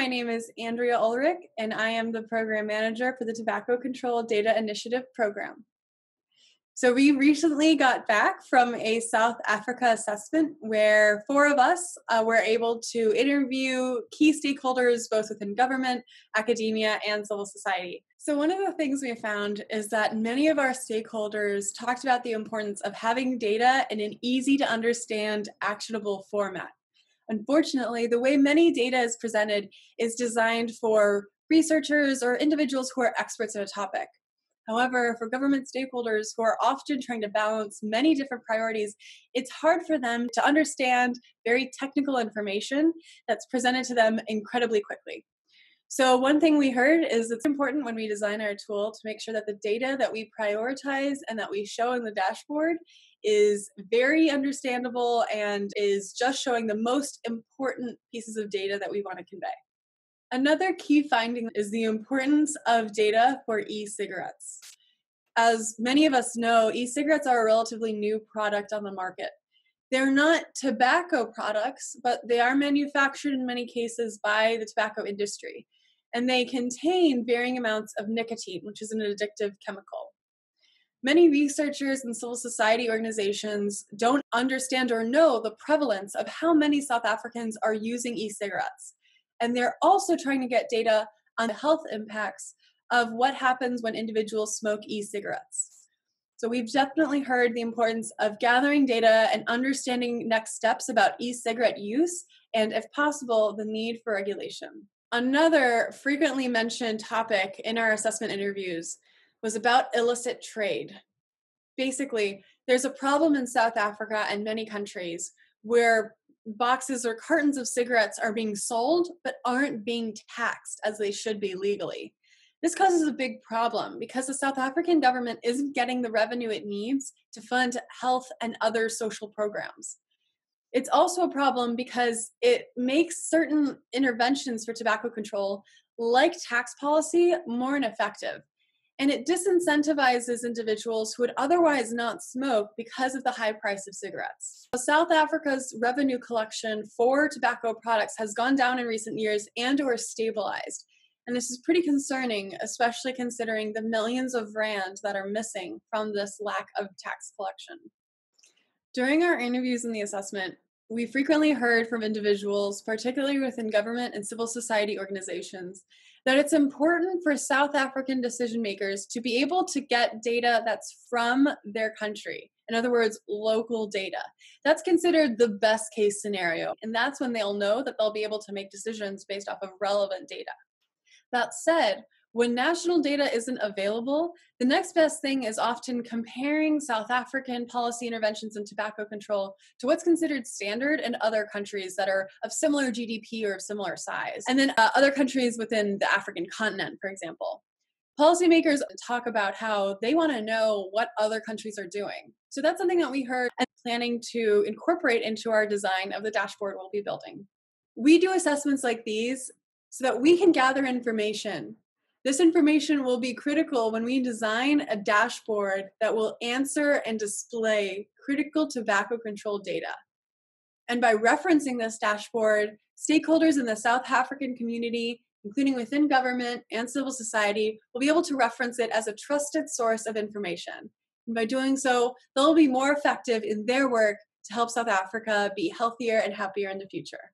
my name is Andrea Ulrich, and I am the program manager for the Tobacco Control Data Initiative program. So, we recently got back from a South Africa assessment where four of us uh, were able to interview key stakeholders both within government, academia, and civil society. So, one of the things we found is that many of our stakeholders talked about the importance of having data in an easy to understand, actionable format. Unfortunately, the way many data is presented is designed for researchers or individuals who are experts in a topic. However, for government stakeholders who are often trying to balance many different priorities, it's hard for them to understand very technical information that's presented to them incredibly quickly. So, one thing we heard is it's important when we design our tool to make sure that the data that we prioritize and that we show in the dashboard is very understandable and is just showing the most important pieces of data that we want to convey. Another key finding is the importance of data for e cigarettes. As many of us know, e cigarettes are a relatively new product on the market. They're not tobacco products, but they are manufactured in many cases by the tobacco industry. And they contain varying amounts of nicotine, which is an addictive chemical. Many researchers and civil society organizations don't understand or know the prevalence of how many South Africans are using e cigarettes. And they're also trying to get data on the health impacts of what happens when individuals smoke e cigarettes. So, we've definitely heard the importance of gathering data and understanding next steps about e cigarette use, and if possible, the need for regulation. Another frequently mentioned topic in our assessment interviews was about illicit trade. Basically, there's a problem in South Africa and many countries where boxes or cartons of cigarettes are being sold but aren't being taxed as they should be legally. This causes a big problem because the South African government isn't getting the revenue it needs to fund health and other social programs. It's also a problem because it makes certain interventions for tobacco control, like tax policy, more ineffective and it disincentivizes individuals who would otherwise not smoke because of the high price of cigarettes. South Africa's revenue collection for tobacco products has gone down in recent years and or stabilized. And this is pretty concerning, especially considering the millions of rand that are missing from this lack of tax collection. During our interviews in the assessment, we frequently heard from individuals, particularly within government and civil society organizations, that it's important for South African decision makers to be able to get data that's from their country. In other words, local data. That's considered the best case scenario. And that's when they'll know that they'll be able to make decisions based off of relevant data. That said, when national data isn't available, the next best thing is often comparing South African policy interventions in tobacco control to what's considered standard in other countries that are of similar GDP or of similar size. And then uh, other countries within the African continent, for example. Policymakers talk about how they want to know what other countries are doing. So that's something that we heard and planning to incorporate into our design of the dashboard we'll be building. We do assessments like these so that we can gather information this information will be critical when we design a dashboard that will answer and display critical tobacco control data. And by referencing this dashboard, stakeholders in the South African community, including within government and civil society, will be able to reference it as a trusted source of information. And by doing so, they'll be more effective in their work to help South Africa be healthier and happier in the future.